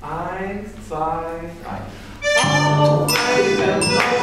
Eins, zwei, drei. Always and